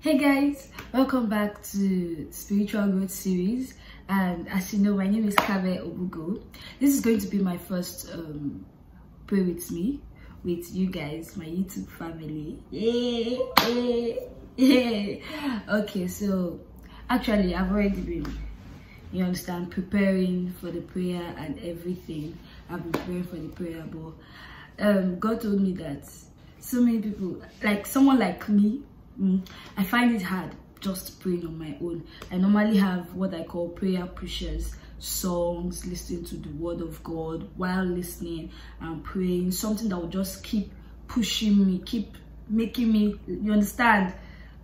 Hey guys, welcome back to Spiritual Growth Series. And as you know, my name is Kagbe Ogbugo. This is going to be my first um, pray with me, with you guys, my YouTube family. Yeah, yeah, yeah. Okay, so actually, I've already been, you understand, preparing for the prayer and everything. I've been praying for the prayer, but um, God told me that so many people, like someone like me, mm, I find it hard just praying on my own. I normally have what I call prayer pushers, songs, listening to the word of God while listening and praying, something that will just keep pushing me, keep making me, you understand,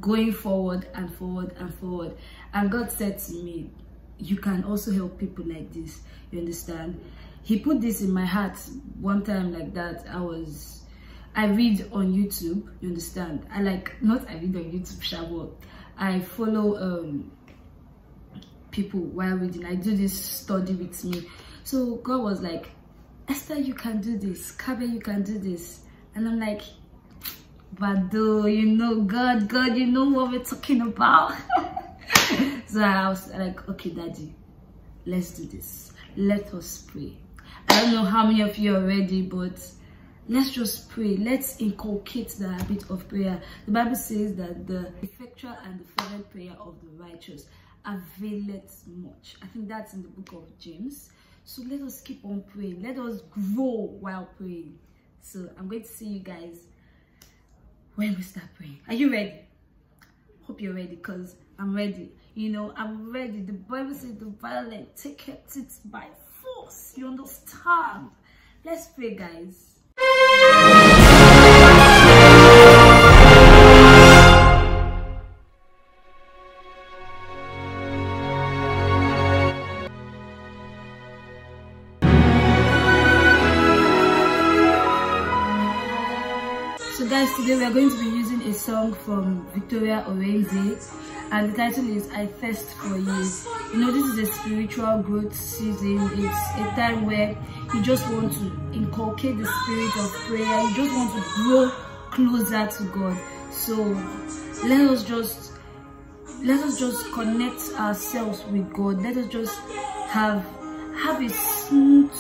going forward and forward and forward. And God said to me, you can also help people like this, you understand? He put this in my heart one time like that. I was I read on YouTube, you understand? I like, not I read on YouTube, Shabo. I follow um, people while reading. I do this study with me. So God was like, Esther, you can do this. Kagbe, you can do this. And I'm like, but do you know, God, God, you know what we're talking about. so I was like, okay, daddy, let's do this. Let us pray. I don't know how many of you are ready, but let's just pray. Let's inculcate the habit of prayer. The bible says that the effectual and the fervent prayer of the righteous availeth much. I think that's in the book of james. So let us keep on praying. Let us grow while praying. So i'm going to see you guys when we start praying. Are you ready? Hope you're ready because i'm ready. You know i'm ready. The bible says the violent take it by force. You understand? Let's pray guys song from Victoria Orenze and the title is I Thirst For You. You know, this is a spiritual growth season. It's a time where you just want to inculcate the spirit of prayer. You just want to grow closer to God. So let us just let us just connect ourselves with God. Let us just have have a smooth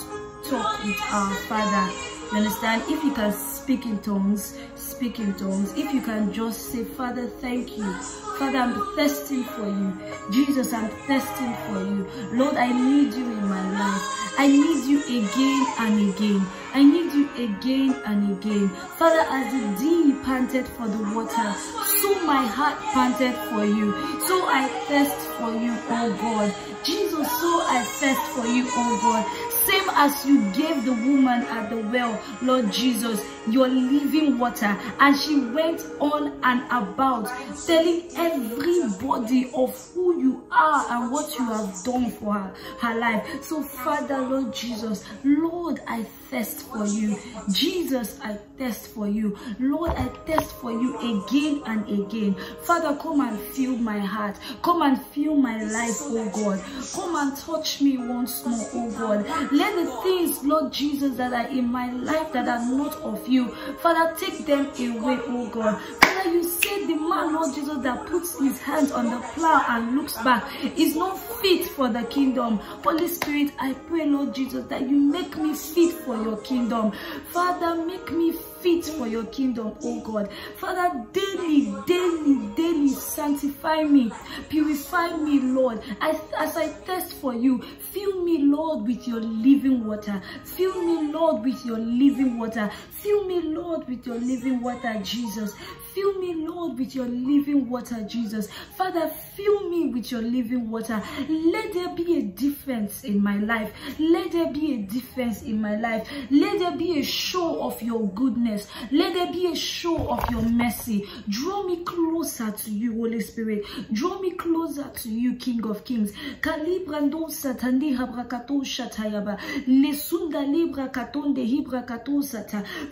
talk with our Father. You understand? If you can speak in tongues, speak in tongues. If you can just say, Father, thank you. Father, I'm thirsting for you. Jesus, I'm thirsting for you. Lord, I need you in my life. I need you again and again. I need you again and again. Father, as the deer panted for the water, so my heart panted for you. So I thirst for you, oh God. Jesus, so I thirst for you, oh God same as you gave the woman at the well, Lord Jesus, your living water. And she went on and about telling everybody of who you are and what you have done for her, her life. So, Father, Lord Jesus, Lord, I thirst for you. Jesus, I thirst for you. Lord, I thirst for you again and again. Father, come and fill my heart. Come and fill my life, oh God. Come and touch me once more, oh God. Let the things, Lord Jesus, that are in my life that are not of you, Father, take them away, oh God. Father, you said the man, Lord Jesus, that puts his hands on the plow and looks back is not fit for the kingdom. Holy Spirit, I pray, Lord Jesus, that you make me fit for your kingdom. Father, make me fit for your kingdom, oh God. Father, daily, daily, daily sanctify me, purify me, Lord. As, as I thirst for you, fill me, Lord, with your living water. Fill me, Lord, with your living water. Fill me, Lord, with your living water, Jesus. Fill me, With your living water, Jesus. Father, fill me with your living water. Let there be a difference in my life. Let there be a difference in my life. Let there be a show of your goodness. Let there be a show of your mercy. Draw me closer to you, Holy Spirit. Draw me closer to you, King of Kings.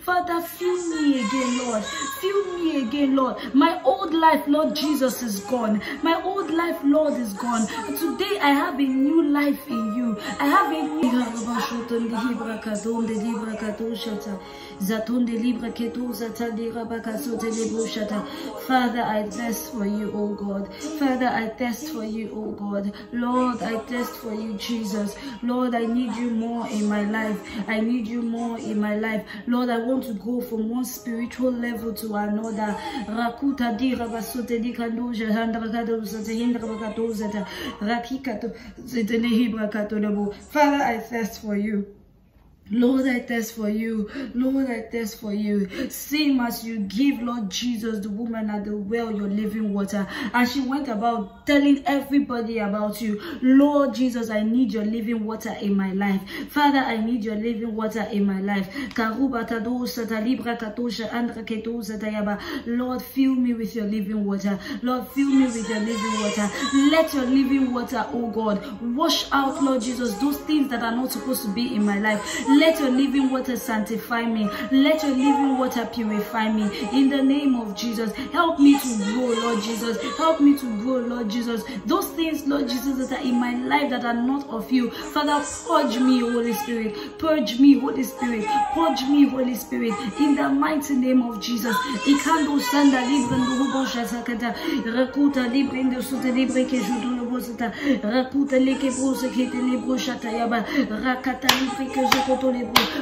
Father, fill me again, Lord. Fill me again, Lord. My old life, Lord Jesus, is gone. My old life, Lord, is gone. Today I have a new life in you. I have a new Father, I thirst for you, oh God. Father, I thirst for you, oh God. Lord, I thirst for you, Jesus. Lord, I need you more in my life. I need you more in my life. Lord, I want to go from one spiritual level to another. Tadira Father, I thirst for you. Lord, I thirst for you. Lord, I thirst for you. Same as you give, Lord Jesus, the woman at the well, your living water. And she went about telling everybody about you. Lord Jesus, I need your living water in my life. Father, I need your living water in my life. Lord, fill me with your living water. Lord, fill me with your living water. Let your living water, oh God, wash out, Lord Jesus, those things that are not supposed to be in my life. Let your living water sanctify me. Let your living water purify me. In the name of Jesus, help me to grow, Lord Jesus. Help me to grow, Lord Jesus. Those things, Lord Jesus, that are in my life that are not of you. Father, purge me, Holy Spirit. Purge me, Holy Spirit. Purge me, Holy Spirit. In the mighty name of Jesus. Ikando sanda libre ndurubo shatakata. Rakuta libre libre ke judu bosata. Rakuta leke brose kete shatayaba. Rakata libre ke jokoto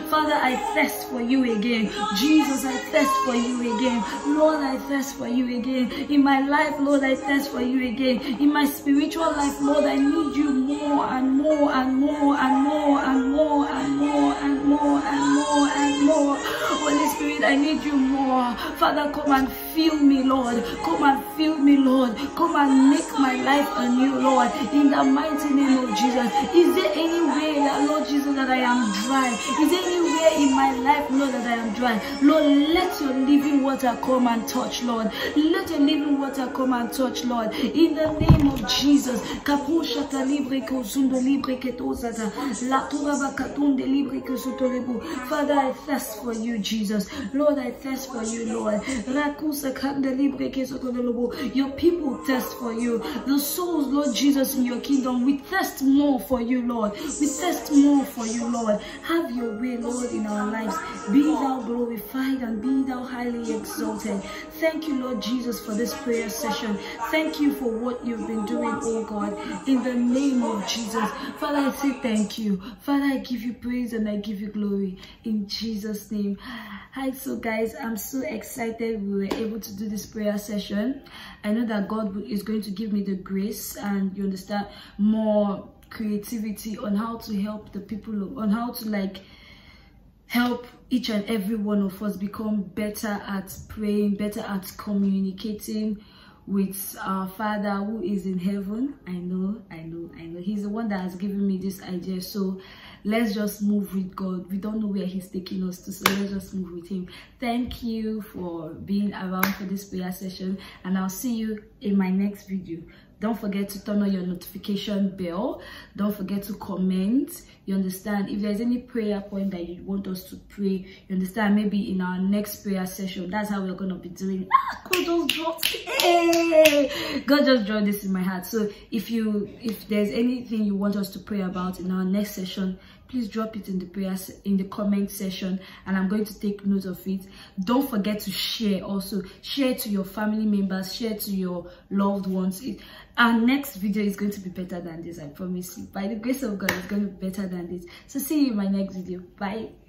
Father, I thirst for you again. Jesus, I thirst for you again. Lord, I thirst for you again. In my life, Lord, I thirst for you again. In my spiritual life, Lord, I need you more and more and more and more and more and more and more and more and more. Holy Spirit, I need you more. Father, come and fill me, Lord. Come and fill me, Lord. Come and make my life anew, Lord. In the mighty name of Jesus. Is there any way Lord Jesus, that I am dry? Is there anywhere in my life, Lord, that I am dry? Lord, let your living water come and touch, Lord. Let your living water come and touch, Lord. In the name of Jesus. Father, I thirst for you, Jesus. Lord, I thirst for you, Lord. Your people thirst for you. The souls, Lord Jesus, in your kingdom, we thirst more for you, Lord. We thirst more for you, Lord. Have your way, Lord, in our lives. Be thou glorified and be thou highly exalted. Thank you, Lord Jesus, for this prayer session. Thank you for what you've been doing, oh God, in the name of Jesus. Father, I say thank you. Father, I give you praise and I give you glory in Jesus' name. Hi, so guys, I'm so excited we were able to do this prayer session. I know that God is going to give me the grace and you understand more creativity on how to help the people on how to like help each and every one of us become better at praying better at communicating with our father who is in heaven. I know i know i know. He's the one that has given me this idea. So let's just move with god. We don't know where he's taking us to so let's just move with him. Thank you for being around for this prayer session and i'll see you in my next video don't forget to turn on your notification bell. Don't forget to comment. You understand? If there's any prayer point that you want us to pray you understand? Maybe in our next prayer session that's how we're gonna be doing. Ah, god just dropped god just dropped this in my heart. So if you if there's anything you want us to pray about in our next session please drop it in the prayers in the comment section and i'm going to take note of it. Don't forget to share also. Share to your family members share to your loved ones. It, our next video is going to be better than this i promise you. By the grace of god it's going to be better than this. So see you in my next video. Bye